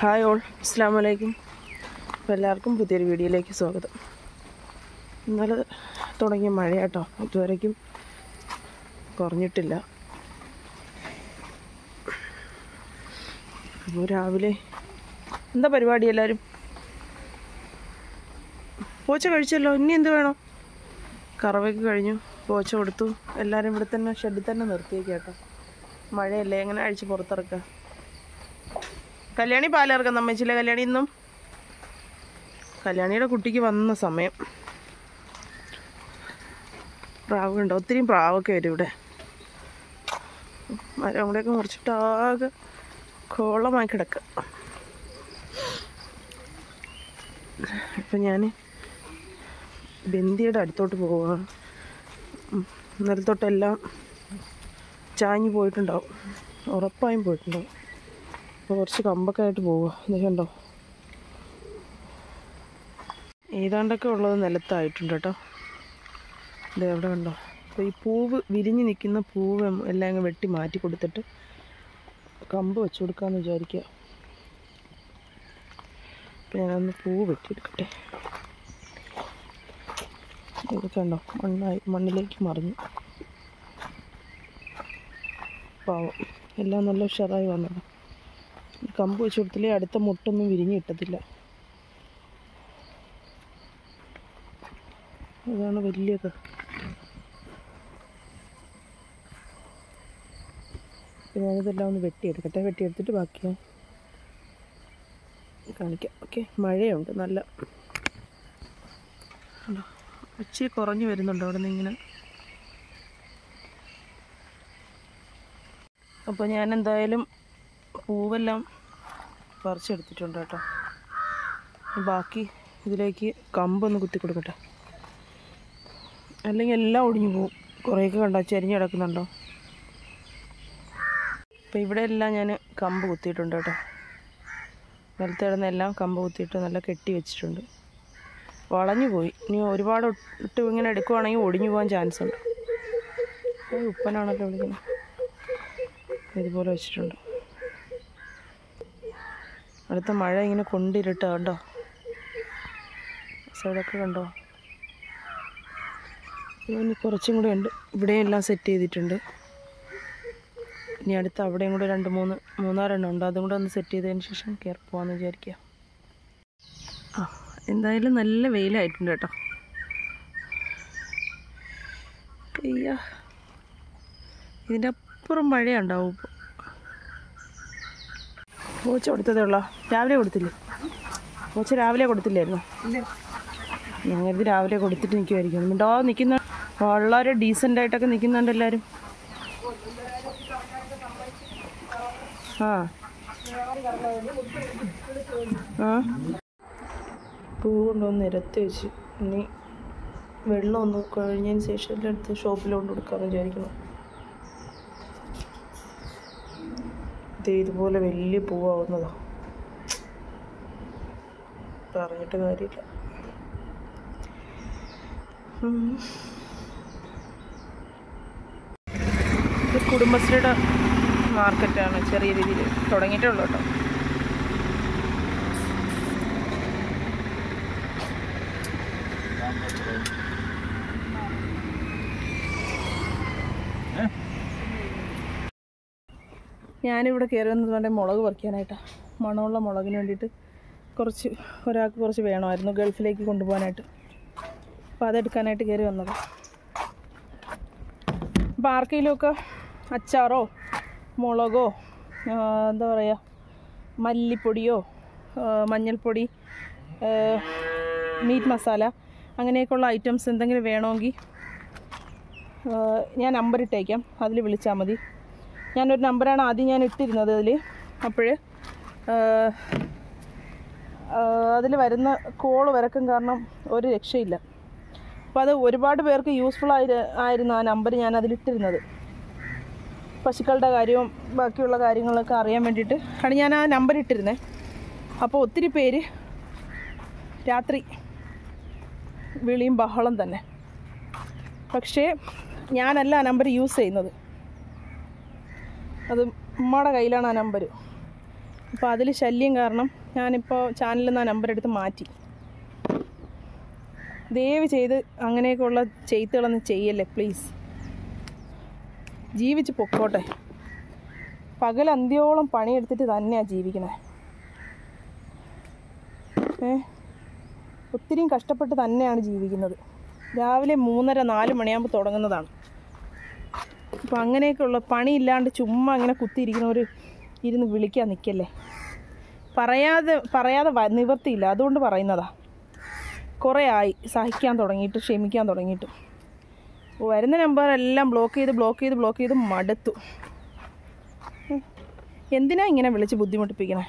Hi all അസ്സാം വലൈക്കും അപ്പോൾ എല്ലാവർക്കും പുതിയൊരു വീഡിയോയിലേക്ക് സ്വാഗതം. ഇന്നലെ തുടങ്ങിയ മഴ കേട്ടോ ഇതുവരേക്കും കുറഞ്ഞിട്ടില്ല. അപ്പോൾ രാവിലെ എന്താ പരിപാടി എല്ലാവരും പോച്ച കഴിച്ചല്ലോ ഇനി എന്ത് വേണം? കറവയ്ക്ക് കഴിഞ്ഞു പോച്ച കൊടുത്തു. എല്ലാവരും ഇവിടെ തന്നെ ഷെഡിൽ തന്നെ നിർത്തിയേക്കാട്ടോ. മഴയല്ലേ എങ്ങനെ അഴിച്ച് പുറത്തിറക്കാം കല്യാണി പാലർക്കാം നമ്മച്ചില്ല കല്യാണി ഇന്നും കല്യാണിയുടെ കുട്ടിക്ക് വന്ന സമയം. പ്രാവ് ഉണ്ടോ ഒത്തിരി പ്രാവൊക്കെ വരും ഇവിടെ. മരം കൂടെയൊക്കെ മുറിച്ചിട്ട് ആകെ കോളമായി കിടക്കുക ഇപ്പം ഞാൻ ബന്ദിയുടെ അടുത്തോട്ട് പോവുകയാണ് നിലത്തോട്ടെല്ലാം ചാഞ്ഞ് പോയിട്ടുണ്ടാവും. ഉറപ്പായും പോയിട്ടുണ്ടാവും. അപ്പോൾ കുറച്ച് കമ്പൊക്കെ ആയിട്ട് പോവുക ഇത് കണ്ടോ? ഏതാണ്ടൊക്കെ ഉള്ളത് നിലത്തായിട്ടുണ്ട് കേട്ടോ. ഇത് എവിടെ കണ്ടോ? അപ്പോൾ ഈ പൂവ് വിരിഞ്ഞ് നിൽക്കുന്ന പൂവ് എല്ലാം അങ്ങ് വെട്ടി മാറ്റി കൊടുത്തിട്ട് കമ്പ് വെച്ച് കൊടുക്കാമെന്ന് വിചാരിക്കുക അപ്പോൾ ഞാനൊന്ന് പൂവ് വെട്ടിയെടുക്കട്ടെ. ഇതൊക്കെ ഉണ്ടോ മണ്ണായി മണ്ണിലേക്ക് മറിഞ്ഞു. പാവം. എല്ലാം നല്ല ഉഷാറായി വന്നതാണ് കമ്പ് വെച്ച് കൊടുത്തില്ലേ അടുത്ത മുട്ടൊന്നും വിരിഞ്ഞ് കിട്ടത്തില്ല. അതാണ് വലിയത് ഞാനിതെല്ലാം ഒന്ന് വെട്ടിയെടുക്കട്ടെ. വെട്ടിയെടുത്തിട്ട് ബാക്കി കാണിക്കാം. ഓക്കെ മഴയുണ്ട് നല്ല? ഇച്ചിരി കുറഞ്ഞു വരുന്നുണ്ട് അവിടെ നിന്ന് ഇങ്ങനെ. അപ്പോൾ ഞാൻ എന്തായാലും പൂവെല്ലാം പറിച്ചെടുത്തിട്ടുണ്ട് കേട്ടോ. ബാക്കി ഇതിലേക്ക് കമ്പൊന്ന് കുത്തി കൊടുക്കട്ടെ. അല്ലെങ്കിൽ എല്ലാം ഒടിഞ്ഞു പോവും കുറേയൊക്കെ കണ്ടോ ചെരിഞ്ഞ് കിടക്കുന്നുണ്ടോ? അപ്പോൾ ഇവിടെ എല്ലാം ഞാൻ കമ്പ് കുത്തിയിട്ടുണ്ട് കേട്ടോ. നിലത്ത് കിടന്നെല്ലാം കമ്പ് കുത്തിയിട്ട് നല്ല കെട്ടി വെച്ചിട്ടുണ്ട്. വളഞ്ഞു പോയി. ഇനി ഒരുപാട് ഇട്ട് ഇങ്ങനെ എടുക്കുവാണെങ്കിൽ ഒടിഞ്ഞു പോകാൻ ചാൻസ് ഉണ്ട് ഉപ്പനാണല്ലോ വിളിക്കുന്നത്? ഇതുപോലെ വെച്ചിട്ടുണ്ട്. അടുത്ത മഴ ഇങ്ങനെ കൊണ്ടിരുട്ടോ കണ്ടോ? സൈഡൊക്കെ കണ്ടോ? ഇനി കുറച്ചും കൂടെ ഉണ്ട്. ഇവിടെയും എല്ലാം സെറ്റ് ചെയ്തിട്ടുണ്ട്. ഇനി അടുത്ത് അവിടെയും കൂടെ രണ്ട് മൂന്ന് മൂന്നാറെണ്ണം ഉണ്ട്. അതും കൂടെ ഒന്ന് സെറ്റ് ചെയ്തതിന് ശേഷം കയറി പോകാമെന്ന് വിചാരിക്കുക ആ എന്തായാലും നല്ല വെയിലായിട്ടുണ്ട് കേട്ടോ. അയ്യ. ഇതിന്റെ അപ്പുറം മഴയുണ്ടാവും ഇപ്പോൾ പോച്ച കൊടുത്തതേ ഉള്ളോ? രാവിലെ കൊടുത്തില്ലേ? പൂച്ച രാവിലെ കൊടുത്തില്ലായിരുന്നോ? ഞങ്ങളിത് രാവിലെ കൊടുത്തിട്ട് നിൽക്കുമായിരിക്കും മിണ്ടോ നിൽക്കുന്ന വളരെ ഡീസന്റ് ആയിട്ടൊക്കെ നിൽക്കുന്നുണ്ട് എല്ലാവരും ആ. ആ. പൂ നിരത്തി വെച്ച്. ഇനി വെള്ളം ഒന്ന് കഴിഞ്ഞതിന് ശേഷം എല്ലാം എടുത്ത് ഷോപ്പിൽ കൊടുക്കാമെന്ന് വിചാരിക്കണം ഇത് ഇതുപോലെ വലിയ പൂവാവുന്നതോ. പറഞ്ഞിട്ട് കാര്യമില്ല. കുടുംബശ്രീയുടെ മാർക്കറ്റാണ് ചെറിയ രീതിയിൽ തുടങ്ങിയിട്ടുള്ളൂ കേട്ടോ. ഞാനിവിടെ കയറി വന്നത് വേണ്ടേ മുളക് പറിക്കാനായിട്ടാണ് മണമുള്ള മുളകിന് വേണ്ടിയിട്ട് കുറച്ച് ഒരാൾക്ക് കുറച്ച് വേണമായിരുന്നു ഗൾഫിലേക്ക് കൊണ്ടുപോകാനായിട്ട്. അപ്പോൾ അതെടുക്കാനായിട്ട് കയറി വന്നത്. അപ്പോൾ ആർക്കെങ്കിലുമൊക്കെ അച്ചാറോ മുളകോ എന്താ പറയുക മല്ലിപ്പൊടിയോ മഞ്ഞൾപ്പൊടി മീറ്റ് മസാല അങ്ങനെയൊക്കെയുള്ള ഐറ്റംസ് എന്തെങ്കിലും വേണമെങ്കിൽ ഞാൻ നമ്പർ ഇട്ടേക്കാം. അതിൽ വിളിച്ചാൽ മതി. ഞാനൊരു നമ്പറാണ് ആദ്യം ഞാൻ ഇട്ടിരുന്നത് അതിൽ അപ്പോൾ അതിൽ വരുന്ന കോൾ വരക്കും കാരണം ഒരു രക്ഷയില്ല. അപ്പോൾ അത് ഒരുപാട് പേർക്ക് യൂസ്ഫുൾ ആയി ആയിരുന്നു ആ നമ്പർ ഞാൻ അതിലിട്ടിരുന്നത് പശുക്കളുടെ കാര്യവും ബാക്കിയുള്ള കാര്യങ്ങളൊക്കെ അറിയാൻ വേണ്ടിയിട്ട് ആണ് ഞാൻ ആ നമ്പർ ഇട്ടിരുന്നത് അപ്പോൾ ഒത്തിരി പേര് രാത്രി വിളിയും ബഹളം തന്നെ. പക്ഷേ ഞാനല്ല ആ നമ്പർ യൂസ് ചെയ്യുന്നത്. അത് ഉമ്മയുടെ കയ്യിലാണ് ആ നമ്പർ അപ്പോൾ അതിൽ ശല്യം കാരണം ഞാനിപ്പോൾ ചാനലിൽ നിന്ന് ആ നമ്പർ എടുത്ത് മാറ്റി. ദയവ് ചെയ്ത് അങ്ങനെയൊക്കെയുള്ള ചെയ്ത്തുകളൊന്നും ചെയ്യല്ലേ പ്ലീസ് ജീവിച്ച് പൊക്കോട്ടെ. പകൽ അന്ത്യോളം പണിയെടുത്തിട്ട് തന്നെയാണ് ജീവിക്കണേ. ഏ? ഒത്തിരിയും കഷ്ടപ്പെട്ട് തന്നെയാണ് ജീവിക്കുന്നത്. രാവിലെ മൂന്നര നാല് മണിയാകുമ്പോൾ തുടങ്ങുന്നതാണ്. അപ്പം അങ്ങനെയൊക്കെയുള്ള പണിയില്ലാണ്ട് ചുമ്മാ അങ്ങനെ കുത്തിയിരിക്കുന്നവർ ഇരുന്ന് വിളിക്കാൻ നിൽക്കല്ലേ പറയാതെ പറയാതെ നിവർത്തിയില്ല. അതുകൊണ്ട് പറയുന്നതാ. കുറേ ആയി. സഹിക്കാൻ തുടങ്ങിയിട്ട് ക്ഷമിക്കാൻ തുടങ്ങിയിട്ട്. വരുന്ന നമ്പറെല്ലാം ബ്ലോക്ക് ചെയ്ത് ബ്ലോക്ക് ചെയ്ത് ബ്ലോക്ക് ചെയ്ത് മടുത്തു. എന്തിനാ ഇങ്ങനെ വിളിച്ച് ബുദ്ധിമുട്ടിപ്പിക്കണേ?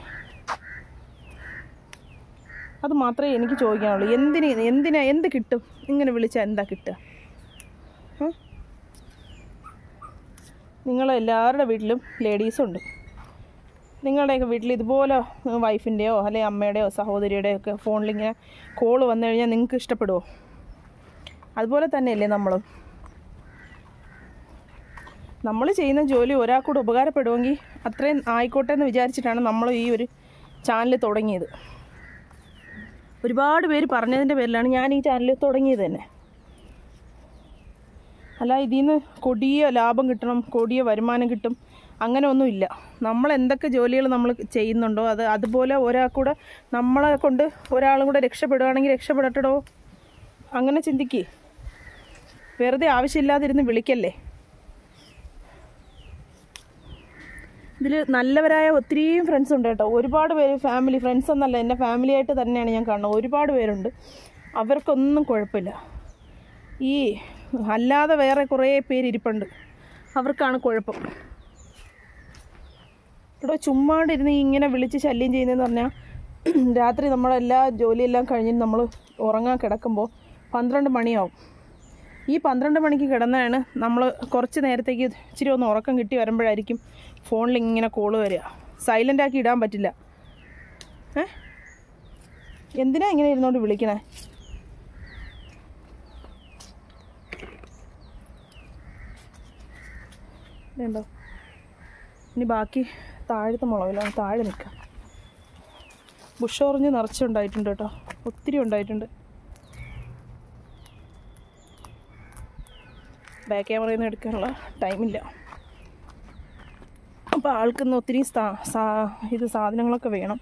അത് മാത്രമേ എനിക്ക് ചോദിക്കാനുള്ളൂ. എന്തിന് എന്തിനാ എന്ത് കിട്ടും? ഇങ്ങനെ വിളിച്ചാൽ എന്താ കിട്ടുക? നിങ്ങളെല്ലാവരുടെ വീട്ടിലും ലേഡീസുണ്ട്. നിങ്ങളുടെയൊക്കെ വീട്ടിൽ ഇതുപോലെ വൈഫിന്റെയോ അല്ലെങ്കിൽ അമ്മയുടെയോ സഹോദരിയുടെയോ ഒക്കെ ഫോണിലിങ്ങനെ കോൾ വന്നു കഴിഞ്ഞാൽ നിങ്ങൾക്ക് ഇഷ്ടപ്പെടുമോ അതുപോലെ തന്നെയല്ലേ നമ്മളും. നമ്മൾ ചെയ്യുന്ന ജോലി ഒരാൾക്കൂടെ ഉപകാരപ്പെടുമെങ്കിൽ അത്രയും ആയിക്കോട്ടെ എന്ന് വിചാരിച്ചിട്ടാണ് നമ്മൾ ഈ ഒരു ചാനൽ തുടങ്ങിയത്. ഒരുപാട് പേര് പറഞ്ഞതിന്റെ പേരിലാണ് ഞാൻ ഈ ചാനൽ തുടങ്ങിയത് തന്നെ. അല്ല ഇതിൽ നിന്ന് കൊടിയ ലാഭം കിട്ടണം കൊടിയ വരുമാനം കിട്ടും അങ്ങനെ ഒന്നുമില്ല നമ്മൾ എന്തൊക്കെ ജോലികൾ നമ്മൾ ചെയ്യുന്നുണ്ടോ അത് അതുപോലെ കൂടെ നമ്മളെ കൊണ്ട് ഒരാളും കൂടെ രക്ഷപ്പെടുകയാണെങ്കിൽ രക്ഷപ്പെടട്ടടോ? അങ്ങനെ ചിന്തിക്കേ. വെറുതെ ആവശ്യമില്ലാതിരുന്ന് വിളിക്കല്ലേ? ഇതിൽ നല്ലവരായ ഒത്തിരിയും ഫ്രണ്ട്സ് ഉണ്ട് കേട്ടോ. ഒരുപാട് പേര് ഫാമിലി ഫ്രണ്ട്സ് എന്നല്ല എന്റെ ഫാമിലി ആയിട്ട് തന്നെയാണ് ഞാൻ കാണുന്നത്. ഒരുപാട് പേരുണ്ട്. അവർക്കൊന്നും കുഴപ്പമില്ല. ഈ അല്ലാതെ വേറെ കുറേ പേര് ഇരിപ്പുണ്ട്. അവർക്കാണ് കുഴപ്പം. ഇവിടെ ചുമ്മാണ്ടിരുന്ന് ഇങ്ങനെ വിളിച്ച് ശല്യം ചെയ്യുന്നതെന്ന് പറഞ്ഞാൽ രാത്രി നമ്മളെല്ലാ ജോലിയെല്ലാം കഴിഞ്ഞിട്ട് നമ്മൾ ഉറങ്ങാൻ കിടക്കുമ്പോൾ പന്ത്രണ്ട് മണിയാവും. ഈ പന്ത്രണ്ട് മണിക്ക് കിടന്നാണ് നമ്മൾ കുറച്ച് നേരത്തേക്ക് ഇച്ചിരി ഒന്ന് ഉറക്കം കിട്ടി വരുമ്പോഴായിരിക്കും ഫോണിൽ ഇങ്ങനെ കോൾ വരിക. സൈലന്റ് ആക്കി ഇടാൻ പറ്റില്ല. ഏ? എന്തിനാ ഇങ്ങനെ ഇരുന്നോണ്ട് വിളിക്കണേ? ഇതുണ്ടോ? ഇനി ബാക്കി താഴത്തെ മുളകിലാണ്. താഴെ നിൽക്കാം. ബുഷ് ഓറഞ്ച് നിറച്ചുണ്ടായിട്ടുണ്ട് കേട്ടോ. ഒത്തിരി ഉണ്ടായിട്ടുണ്ട്. ബാക്ക് ക്യാമറയിൽ നിന്ന് എടുക്കാനുള്ള ടൈമില്ല അപ്പോൾ ആൾക്കൊന്ന് ഒത്തിരി ഇത് സാധനങ്ങളൊക്കെ വേണം.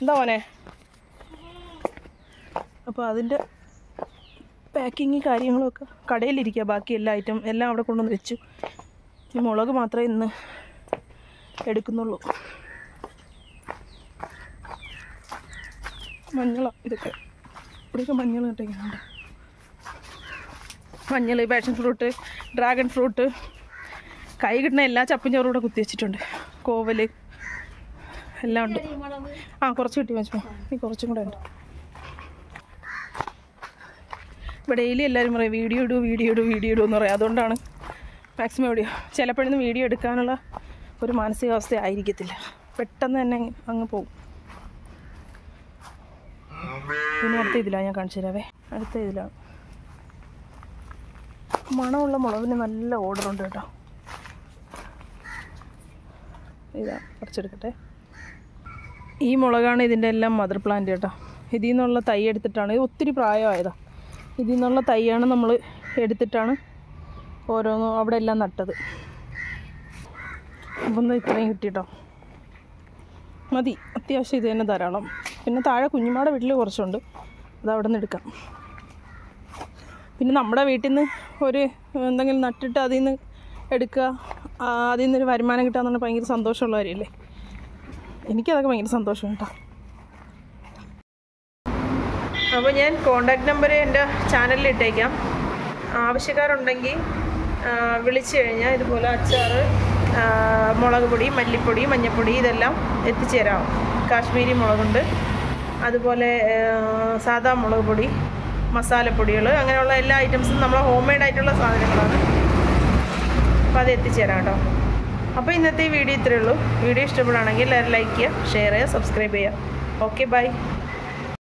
എന്താ മോനെ? അപ്പോൾ അതിന്റെ പാക്കിങ് കാര്യങ്ങളൊക്കെ കടയിലിരിക്കുക ബാക്കി എല്ലാ ഐറ്റം എല്ലാം അവിടെ കൊണ്ടുവന്ന് വെച്ചു. ഈ മുളക് മാത്രമേ ഇന്ന് എടുക്കുന്നുള്ളൂ. മഞ്ഞള ഇതൊക്കെ. ഇവിടെയൊക്കെ മഞ്ഞൾ ഇട്ടിരിക്കുന്നുണ്ട് മഞ്ഞൾ പാഷൻ ഫ്രൂട്ട് ഡ്രാഗൺ ഫ്രൂട്ട് കൈ കിട്ടുന്ന എല്ലാ ചപ്പും ചോറും കൂടെ കുത്തി വെച്ചിട്ടുണ്ട്. കോവൽ എല്ലാം ഉണ്ട്. ആ കുറച്ച് കിട്ടി വെച്ചോ നീ കുറച്ചും കൂടെ ഉണ്ട്. ഇപ്പോൾ ഡെയിലി എല്ലാവരും പറയും വീഡിയോ ഇടൂ വീഡിയോ ഇടൂ വീഡിയോ ഇടൂ എന്ന് പറയും. അതുകൊണ്ടാണ് മാക്സിമം വീഡിയോ ചിലപ്പോഴൊന്നും വീഡിയോ എടുക്കാനുള്ള ഒരു മാനസികാവസ്ഥ ആയിരിക്കത്തില്ല പെട്ടെന്ന് തന്നെ അങ്ങ് പോകും. പിന്നെ അടുത്ത ഇതിലാണ് ഞാൻ കാണിച്ചു തരാവേ. അടുത്ത ഇതിലാണ്. മണമുള്ള മുളകിന് നല്ല ഓർഡറുണ്ട് കേട്ടോ. ഇതാ കുറച്ചെടുക്കട്ടെ ഈ മുളകാണ് ഇതിന്റെ എല്ലാം മദർ പ്ലാന്റ് കേട്ടോ. ഇതിൽ നിന്നുള്ള തൈ എടുത്തിട്ടാണ്. ഇത് ഒത്തിരി പ്രായമായതാ. ഇതിൽ നിന്നുള്ള തൈയാണ് നമ്മൾ എടുത്തിട്ടാണ് ഓരോന്നും അവിടെ എല്ലാം നട്ടത്. അപ്പം ഇത്രയും കിട്ടിയിട്ടോ മതി അത്യാവശ്യം ഇത് തന്നെ ധാരാളം. പിന്നെ താഴെ കുഞ്ഞുമാടെ വീട്ടിൽ കുറച്ചുണ്ട്. അത് അവിടെ നിന്ന് എടുക്കാം. പിന്നെ നമ്മുടെ വീട്ടിൽ നിന്ന് ഒരു എന്തെങ്കിലും നട്ടിട്ട് അതിൽ നിന്ന് എടുക്കുക അതിൽ നിന്നൊരു വരുമാനം കിട്ടുക എന്ന് ഭയങ്കര സന്തോഷമുള്ള കാര്യമല്ലേ? എനിക്കതൊക്കെ ഭയങ്കര സന്തോഷം കേട്ടോ. അപ്പോൾ ഞാൻ കോണ്ടാക്ട് നമ്പർ എന്റെ ചാനലിൽ ഇട്ടേക്കാം. ആവശ്യക്കാരുണ്ടെങ്കിൽ വിളിച്ചു കഴിഞ്ഞാൽ ഇതുപോലെ അച്ചാറ് ആ, മുളക് പൊടി മല്ലിപ്പൊടി മഞ്ഞൾപ്പൊടി ഇതെല്ലാം എത്തിച്ചു തരാം കാശ്മീരി മുളകുണ്ട്. അതുപോലെ സാധാ മുളക് പൊടി മസാലപ്പൊടികൾ അങ്ങനെയുള്ള എല്ലാ ഐറ്റംസും നമ്മളെ ഹോം മെയ്ഡ് ആയിട്ടുള്ള സാധനങ്ങളാണ്. അപ്പോൾ അത് എത്തിച്ചേരാം കേട്ടോ. അപ്പോൾ ഇന്നത്തെ വീഡിയോ ഇത്രയേ ഉള്ളൂ. വീഡിയോ ഇഷ്ടപ്പെടുകയാണെങ്കിൽ ലൈക്ക് ചെയ്യുക ഷെയർ ചെയ്യുക സബ്സ്ക്രൈബ് ചെയ്യുക. Okay bye